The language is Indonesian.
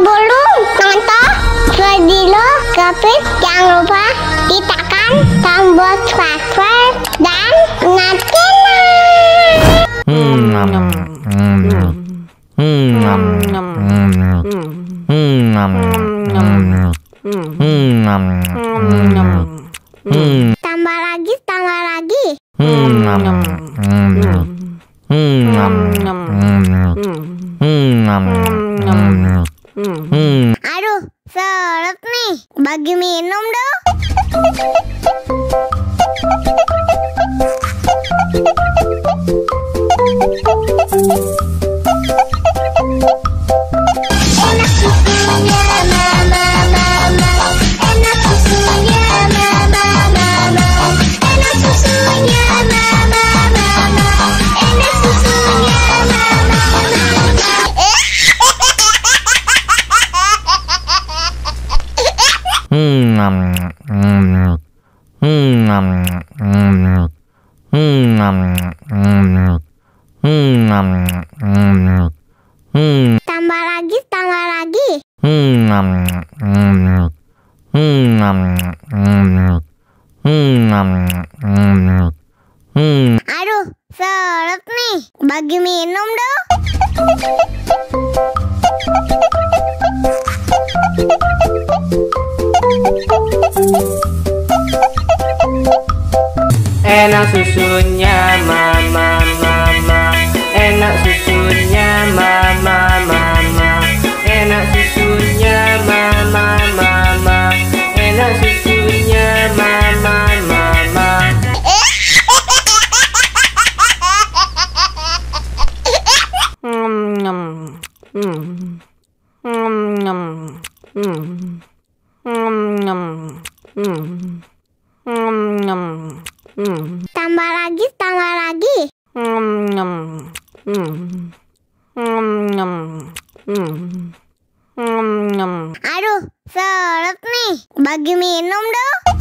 Sebelum nonton video Kepit jangan lupa ditekan tombol subscribe dan nyalakan Hmm, hmm. Hmm, hmm. Hmm, hmm. Hmm, hmm. Hmm, tambah lagi tambah lagi hmm, hmm. Hmm, hmm. Hmm, hmm. Hmm, aduh seret nih bagi Tambah lagi tambah lagi. Aduh seret nih. Bagi minum dong Enak susunya mama mama Enak susunya mama mama Enak susunya mama mama Enak susunya mama mama Tambah lagi tambah lagi. Aduh seret nih. Bagi minum dong